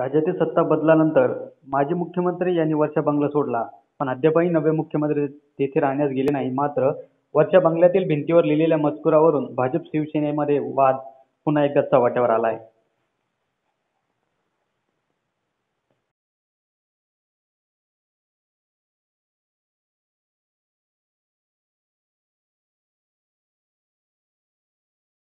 राज्यातील सत्ता बदलानंतर माजी मुख्यमंत्री यांनी वर्षा बंगला सोडला. पण अद्यापही नवे मुख्यमंत्री तेथे राहण्यास गेले नाही. मात्र वर्षा बंगल्यातील भिंतीवर लिहिलेल्या मजकुरावरून भाजप शिवसेनेमध्ये वाद पुन्हा एकदा चव्हाट्यावर आला आहे